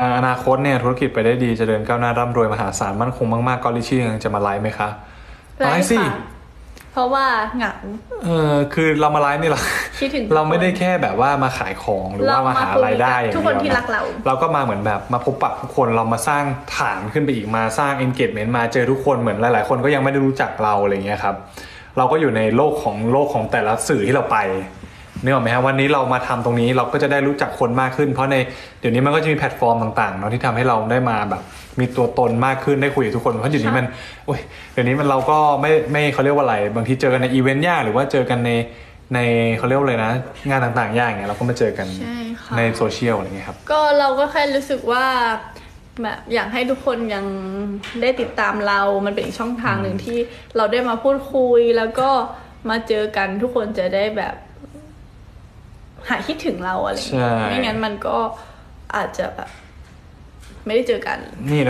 อ่าอนาคตเนี่ยธุรกิจไปได้ดีเจะเดินก้าวหน้าร่ำรวยมหาศาลมั่นคงมากๆก็ลิชี่ยังจะมาไลฟ์ไหมคะไลฟ์สิค่ะเพราะว่าเหงาเออคือเรามาไลฟ์นี่เราคิดถึงเราไม่ได้แค่แบบว่ามาขายของหรือว่ามาหารายได้อย่างทุกเดีคนยวที่รักเรา เราก็มาเหมือนแบบมาพบปะทุกคนเรามาสร้างฐานขึ้นไปอีกมาสร้าง engagement มาเจอทุกคนเหมือนหลาย ๆ คนก็ยังไม่ได้รู้จักเราอะไรเงี้ยครับ เราก็อยู่ในโลกของโลกของแต่ละสื่อที่เราไป นึกออกไหมครับวันนี้เรามาทำตรงนี้เราก็จะได้รู้จักคนมากขึ้น เพราะในเดี๋ยวนี้มันก็จะมีแพลตฟอร์มต่างๆเนาะที่ทำให้เราได้มาแบบ มีตัวตนมากขึ้นได้คุยกับทุกคนเพราะเดี๋ยวนี้มันโอ้ยเดี๋ยวนี้มันเราก็ไม่ไม่เขาเรียกว่าอะไร บางทีเจอกันในอีเวนต์ยากหรือว่าเจอกันในในเขาเรียกว่าอะไรนะ งานต่างๆยากอย่างเงี้ยเราก็มาเจอกันใช่ค่ะในโซเชียลอะไรเงี้ยครับ ก็เราก็แค่รู้สึกว่าแบบอยากให้ทุกคนยังได้ติดตามเรา มันเป็นอีกช่องทางหนึ่งที่เราได้มาพูดคุยแล้วก็มาเจอกันทุกคนจะได้แบบ หายคิดถึงเราอะไรอย่างเงี้ยใช่ไม่งั้นมันก็อาจจะแบบไม่ได้เจอกันนี่แล้ว